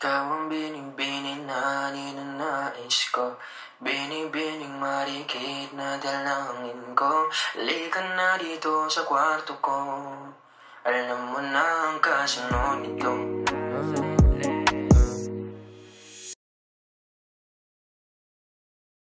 Ikaw ang binibining na ninanais ko Binibining marikit na dalangin ko Halika na dito sa kwarto ko Alam mo na ang kasunod nito